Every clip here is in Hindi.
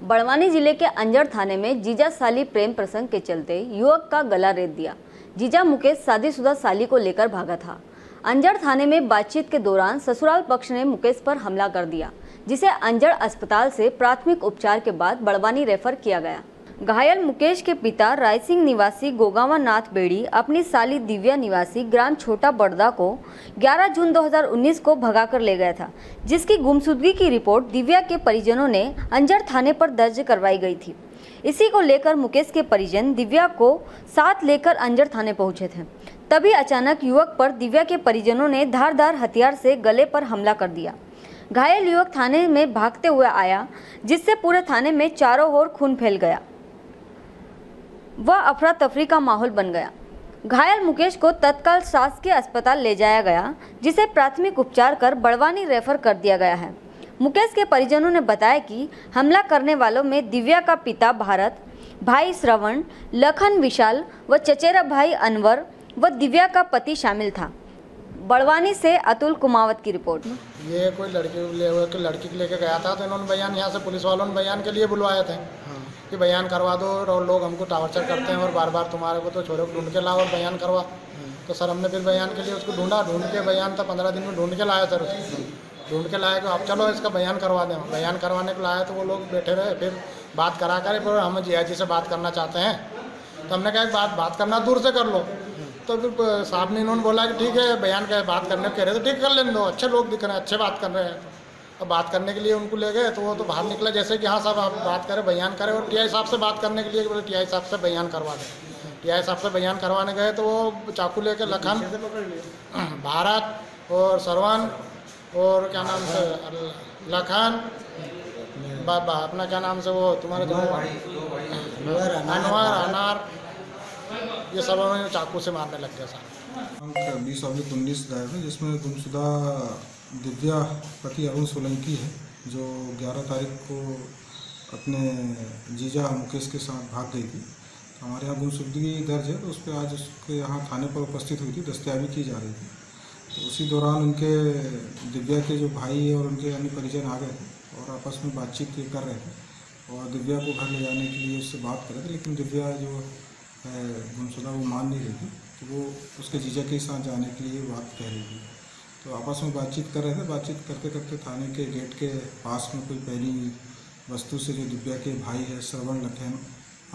बड़वानी ज़िले के अंजड़ थाने में जीजा साली प्रेम प्रसंग के चलते युवक का गला रेत दिया। जीजा मुकेश शादीशुदा साली को लेकर भागा था। अंजड़ थाने में बातचीत के दौरान ससुराल पक्ष ने मुकेश पर हमला कर दिया, जिसे अंजड़ अस्पताल से प्राथमिक उपचार के बाद बड़वानी रेफर किया गया। घायल मुकेश के पिता रायसिंह निवासी गोगावा नाथ बेड़ी अपनी साली दिव्या निवासी ग्राम छोटा बड़दा को 11 जून 2019 को भगाकर ले गया था, जिसकी गुमशुदगी की रिपोर्ट दिव्या के परिजनों ने अंजर थाने पर दर्ज करवाई गई थी। इसी को लेकर मुकेश के परिजन दिव्या को साथ लेकर अंजर थाने पहुँचे थे। तभी अचानक युवक पर दिव्या के परिजनों ने धारदार हथियार से गले पर हमला कर दिया। घायल युवक थाने में भागते हुए आया, जिससे पूरे थाने में चारों ओर खून फैल गया। वह अफरा तफरी का माहौल बन गया। घायल मुकेश को तत्काल शासकीय अस्पताल ले जाया गया, जिसे प्राथमिक उपचार कर बड़वानी रेफर कर दिया गया है। मुकेश के परिजनों ने बताया कि हमला करने वालों में दिव्या का पिता भारत, भाई श्रवण, लखन विशाल व चचेरा भाई अनवर व दिव्या का पति शामिल था। बड़वानी से अतुल कुमावत की रिपोर्ट। में ये कोई लड़की ले कोई लड़की को लेके गया था तो इन्होंने बयान यहाँ से पुलिस वालों ने बयान के लिए बुलवाए थे कि बयान करवा दो और लोग हमको टार्चर करते हैं और बार बार तुम्हारे को तो छोरे को ढूंढ के लाओ और बयान करवा। तो सर हमने फिर बयान के लिए उसको ढूंढा ढूंढ के बयान था पंद्रह दिन में ढूंढ के लाया सर उसको ढूंढ के लाया कि अब चलो इसका बयान करवा दें। बयान करवाने को लाया तो वो लोग बैठे रहे फिर बात करा कर फिर हम जी जी से बात करना चाहते हैं। तो हमने कहा कि बात बात करना दूर से कर लो। तो फिर साहब ने इन्होंने बोला कि ठीक है बयान का बात करने कह रहे तो ठीक कर लेने दो अच्छे लोग दिख रहे हैं अच्छे बात कर रहे हैं। अब बात करने के लिए उनको ले गए तो वो तो बाहर निकला जैसे कि हाँ साहब आप बात करें बयान करें और टी आई साहब से बात करने के लिए बोले टी आई साहब से बयान करवा दें। टी आई साहब से बयान करवाने गए तो वो चाकू लेके लखन भारत और सरवान और क्या नाम से लखन बा, बा, अपना क्या नाम से वो तुम्हारे अनवर अनार ये सब उन्होंने चाकू से मारने लग गया अंक बीस अब्लिक उन्नीस गायब है, जिसमें गुमशुदा दिव्या पति अरुण सोलंकी है, जो 11 तारीख को अपने जीजा मुकेश के साथ भाग गई थी। तो हमारे यहाँ गुमशुदगी दर्ज है तो उस पर आज उसके यहाँ थाने पर उपस्थित हुई थी दस्तियाबी की जा रही थी। तो उसी दौरान उनके दिव्या के जो भाई और उनके अन्य परिजन आ गए थे और आपस में बातचीत कर रहे थे और दिव्या को घर ले जाने के लिए उससे बात कर रहे थे, लेकिन दिव्या जो गुमशुदा वो मान नहीं रही थी तो वो उसके जीजा के साथ जाने के लिए बात कह रही थी। तो आपस में बातचीत कर रहे थे बातचीत करते करते थाने के गेट के पास में कोई पहली वस्तु से जो दिव्या के भाई है श्रवण लखन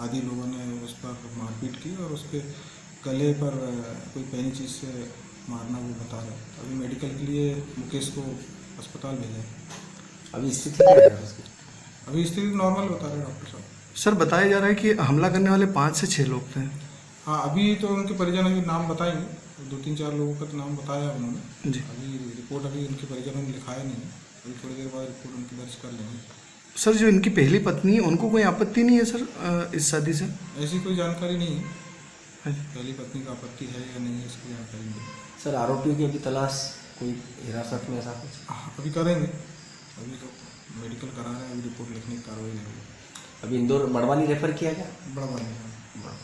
आदि लोगों ने उस पर मारपीट की और उसके गले पर कोई पहली चीज़ से मारना वो बता रहे अभी मेडिकल के लिए मुकेश को अस्पताल भेजा अभी स्थिति है अभी स्थिति नॉर्मल बता रहे डॉक्टर साहब। सर बताया जा रहा है कि हमला करने वाले पाँच से छः लोग थे। हाँ अभी तो उनके परिजन अभी नाम बताएँगे दो तीन चार लोगों का तो नाम बताया उन्होंने। जी। अभी रिपोर्ट अभी उनके परिजनों ने लिखाया नहीं अभी थोड़ी देर बाद रिपोर्ट उनकी दर्ज कर लेंगे। सर जो इनकी पहली पत्नी है उनको कोई आपत्ति नहीं है सर इस शादी से? ऐसी कोई जानकारी नहीं है। हाँ पहली पत्नी का आपत्ति है या नहीं है इसकी जानकारी नहीं। सर आरोपियों की अभी तलाश कोई हिरासत में ऐसा कुछ? हाँ, अभी करेंगे। अभी तो मेडिकल करा रहे हैं अभी रिपोर्ट लिखने की कार्रवाई नहीं अभी इंदौर बड़वानी रेफर किया गया? बड़वानी बड़ा